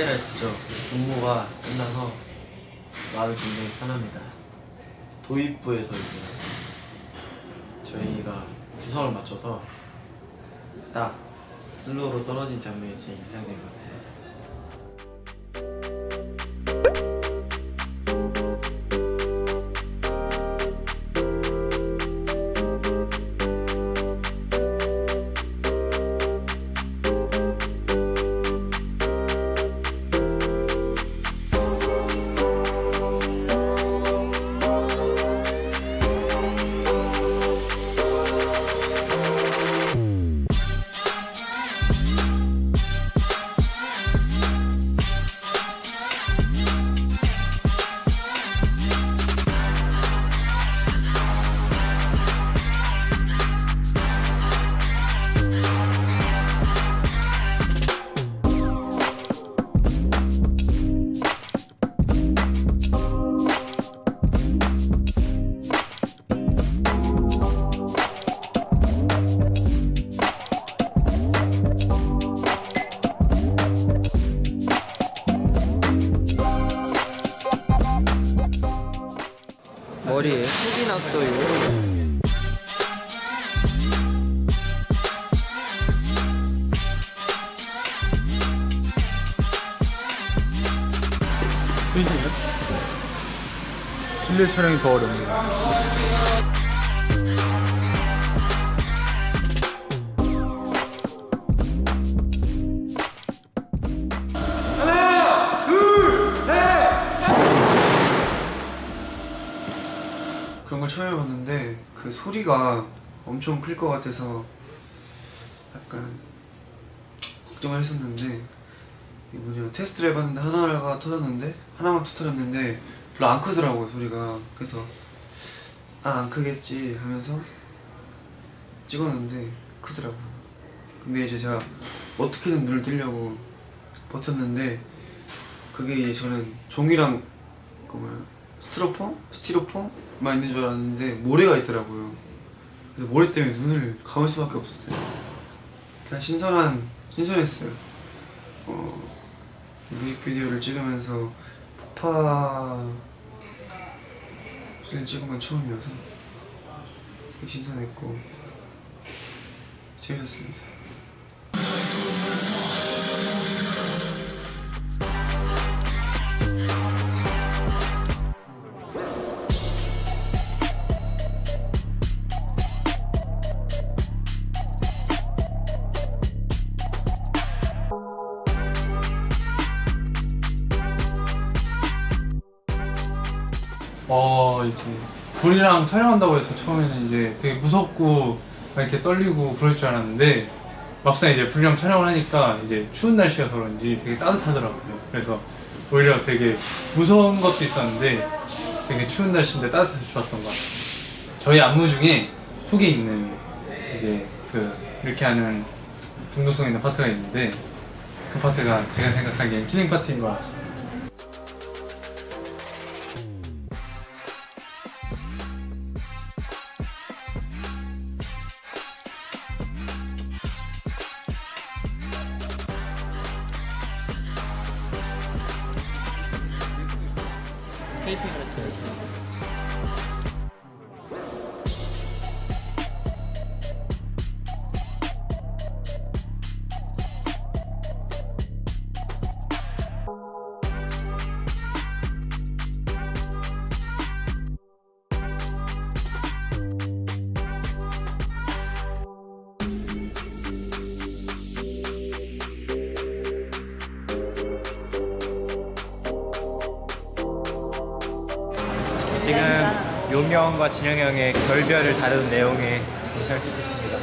하이라이트죠. 군무가 끝나서 마음이 굉장히 편합니다. 도입부에서 이제 저희가 구성을 맞춰서 딱 슬로우로 떨어진 장면이 제일 인상적인 것 같습니다. 났어요. 현실이요? 실내 촬영이 더 어렵네요. 그런 걸 처음 해봤는데 그 소리가 엄청 클 것 같아서 약간 걱정을 했었는데 이 뭐냐 테스트를 해봤는데 하나가 터졌는데 하나만 터뜨렸는데 별로 안 크더라고요 소리가. 그래서 아 안 크겠지 하면서 찍었는데 크더라고요. 근데 이제 제가 어떻게든 눈을 뜨려고 버텼는데 그게 저는 종이랑 그 뭐야 스티로폼? 스티로폼만 있는 줄 알았는데 모래가 있더라고요. 그래서 모래 때문에 눈을 감을 수밖에 없었어요. 그냥 신선한 신선했어요. 어, 뮤직비디오를 찍으면서 폭파를 찍은 건 처음이어서 신선했고 재밌었습니다 어 이제 불이랑 촬영한다고 해서 처음에는 이제 되게 무섭고 막 이렇게 떨리고 그럴 줄 알았는데 막상 이제 불이랑 촬영을 하니까 이제 추운 날씨여서 그런지 되게 따뜻하더라고요. 그래서 오히려 되게 무서운 것도 있었는데 되게 추운 날씨인데 따뜻해서 좋았던 것 같아요. 저희 안무 중에 hook에 있는 이제 그 이렇게 하는 중독성 있는 파트가 있는데 그 파트가 제가 생각하기엔 killing part인 것 같습니다. 테이핑 지금 요명과 진영이 형의 결별을 다루는 내용의 영상을 찍고 있습니다.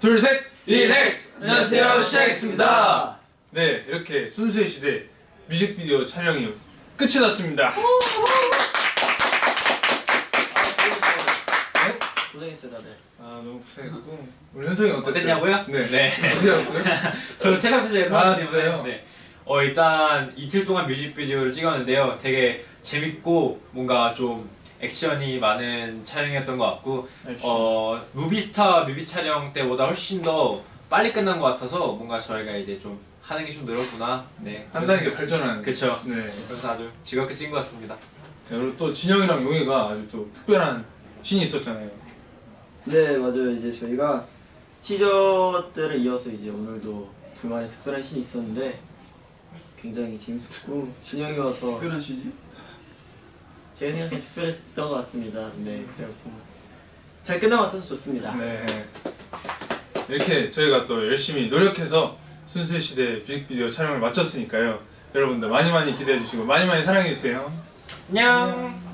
둘, 셋! 이넥스! 안녕하세요, 시작했습니다. 네, 이렇게 순수의 시대 뮤직비디오 촬영이 끝이 났습니다. 네? 고생했어요 다들. 아 너무 고생했고 우리 현성이 어땠어요? 어땠냐고요? 네. 네. 어떻게 알았어요? 저 텔레비전에 아, 진짜요? 네. 어 일단 이틀 동안 뮤직비디오를 찍었는데요. 되게 재밌고 뭔가 좀 액션이 많은 촬영이었던 것 같고 어 Movie Star 뮤비 촬영 때보다 훨씬 더 빨리 끝난 것 같아서 뭔가 저희가 이제 좀 하는 게 좀 늘었구나. 네. 한 단계 발전하는. 그쵸. 네. 그래서 아주 즐겁게 찍은 것 같습니다. 그리고 또 진영이랑 용이가 아주 또 특별한 신이 있었잖아요. 네 맞아요 이제 저희가 티저 때를 이어서 이제 오늘도 둘만의 특별한 신이 있었는데 굉장히 재밌었고 진영이 와서 특별한 신이? 제가 생각해 특별했던 것 같습니다. 네 그래갖고 잘 끝난 것 같아서 좋습니다. 네. 이렇게 저희가 또 열심히 노력해서 순수의 시대 뮤직비디오 촬영을 마쳤으니까요. 여러분들 많이 많이 기대해 주시고 많이 많이 사랑해 주세요. 안녕.